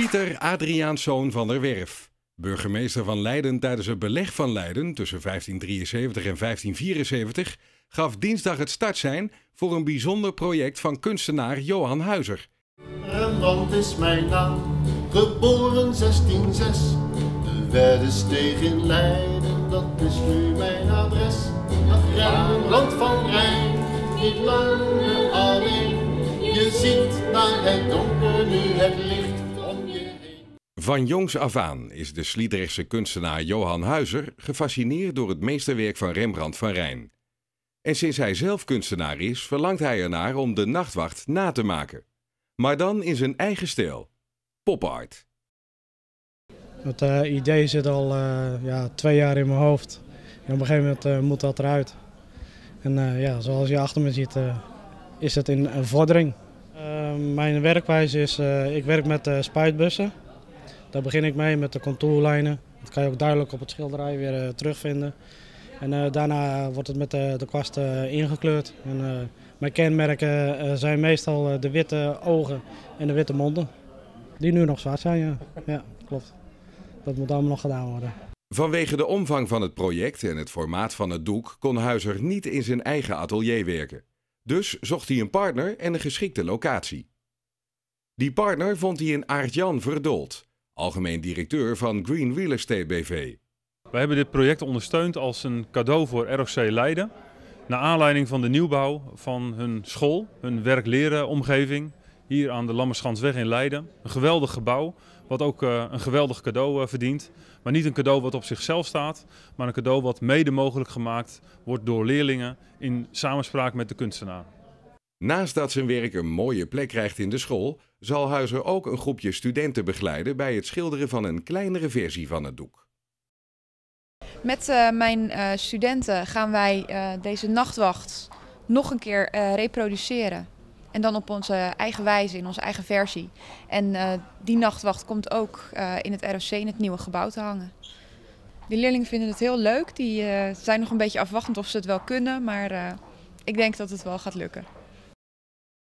Pieter Adriaanszoon van der Werf, burgemeester van Leiden tijdens het beleg van Leiden tussen 1573 en 1574, gaf dinsdag het startsein voor een bijzonder project van kunstenaar Johan Huizer. Rembrandt is mijn naam, geboren 1606. De Weddesteeg in Leiden, dat is nu mijn adres. Ach, Rembrandt van Rijn, niet langer alleen. Je ziet naar het donker nu het licht. Van jongs af aan is de Sliedrechtse kunstenaar Johan Huizer gefascineerd door het meesterwerk van Rembrandt van Rijn. En sinds hij zelf kunstenaar is, verlangt hij ernaar om de nachtwacht na te maken. Maar dan in zijn eigen stijl. Popart. Het eh, idee zit al eh, ja, twee jaar in mijn hoofd. En op een gegeven moment eh, moet dat eruit. En ja, zoals je achter me ziet, is het in vordering. Mijn werkwijze is, ik werk met spuitbussen. Daar begin ik mee met de contourlijnen. Dat kan je ook duidelijk op het schilderij weer eh, terugvinden. En eh, daarna wordt het met de, de kwast eh, ingekleurd. En, eh, mijn kenmerken eh, zijn meestal eh, de witte ogen en de witte monden. Die nu nog zwart zijn, ja. Ja, klopt. Dat moet allemaal nog gedaan worden. Vanwege de omvang van het project en het formaat van het doek kon Huizer niet in zijn eigen atelier werken. Dus zocht hij een partner en een geschikte locatie. Die partner vond hij in Aart-Jan Verdold, algemeen directeur van Green Real Estate BV. Wij hebben dit project ondersteund als een cadeau voor ROC Leiden. Naar aanleiding van de nieuwbouw van hun school, hun werk-leren omgeving. Hier aan de Lammerschansweg in Leiden. Een geweldig gebouw, wat ook eh, een geweldig cadeau eh, verdient. Maar niet een cadeau wat op zichzelf staat, maar een cadeau wat mede mogelijk gemaakt wordt door leerlingen in samenspraak met de kunstenaar. Naast dat zijn werk een mooie plek krijgt in de school, zal Huizer ook een groepje studenten begeleiden bij het schilderen van een kleinere versie van het doek. Met eh, mijn eh, studenten gaan wij eh, deze nachtwacht nog een keer reproduceren. En dan op onze eigen wijze, in onze eigen versie. En die nachtwacht komt ook in het ROC in het nieuwe gebouw te hangen. De leerlingen vinden het heel leuk. Die zijn nog een beetje afwachtend of ze het wel kunnen. Maar ik denk dat het wel gaat lukken.